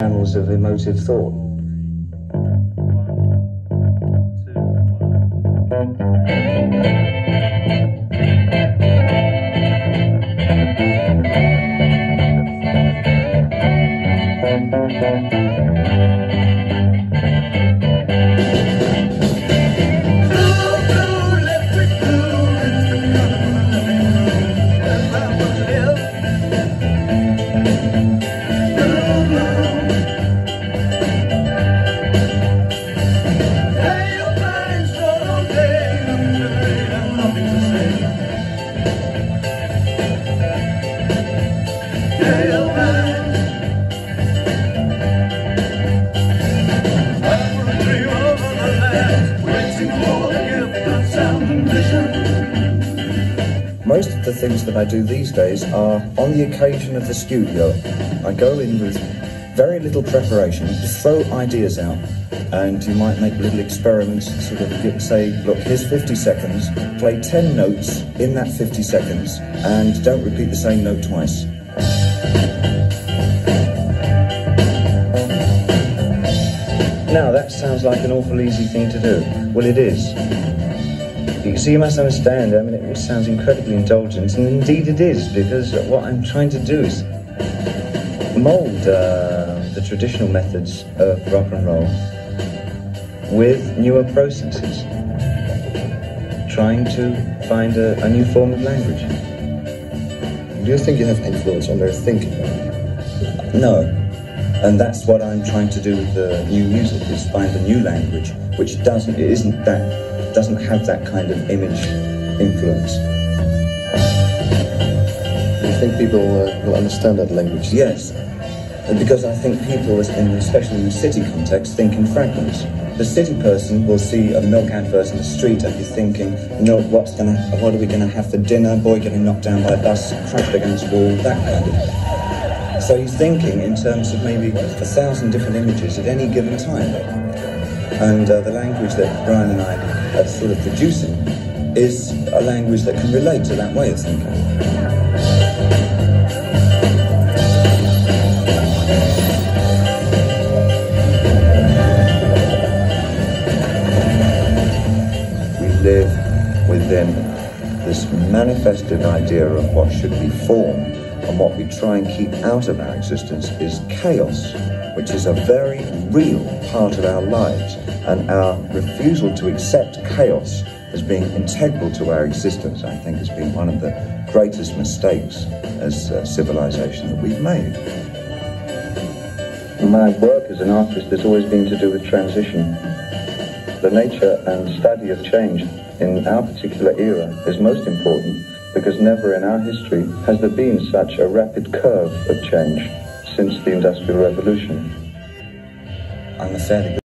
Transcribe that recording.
channels of emotive thought. Things that I do these days are on the occasion of the studio. I go in with very little preparation, just throw ideas out, and you might make little experiments, sort of get, say, look, here's 50 seconds, play 10 notes in that 50 seconds, and don't repeat the same note twice. Now, that sounds like an awful easy thing to do. Well, it is. You see, you must understand, I mean, it sounds incredibly indulgent, and indeed it is, because what I'm trying to do is mold uh, the traditional methods of rock and roll with newer processes, trying to find a, a new form of language. Do you think you have influence on their thinking? No. And that's what I'm trying to do with the new music, is find a new language which doesn't, it isn't that, doesn't have that kind of image influence. Do you think people uh, will understand that language? Yes, because I think people, especially in the city context, think in fragments. The city person will see a milk advert in the street and be thinking, no, what's gonna, what are we gonna have for dinner? Boy getting knocked down by a bus, crashed against wall, that kind of. So he's thinking in terms of maybe a thousand different images at any given time. And uh, the language that Brian and I are sort of producing is a language that can relate to that way of thinking. We live within this manifested idea of what should be form, and what we try and keep out of our existence is chaos, which is a very real part of our lives, and our refusal to accept chaos as being integral to our existence, I think, has been one of the greatest mistakes as a civilization that we've made. My work as an artist has always been to do with transition. The nature and study of change in our particular era is most important because never in our history has there been such a rapid curve of change since the Industrial Revolution. I'm a fairly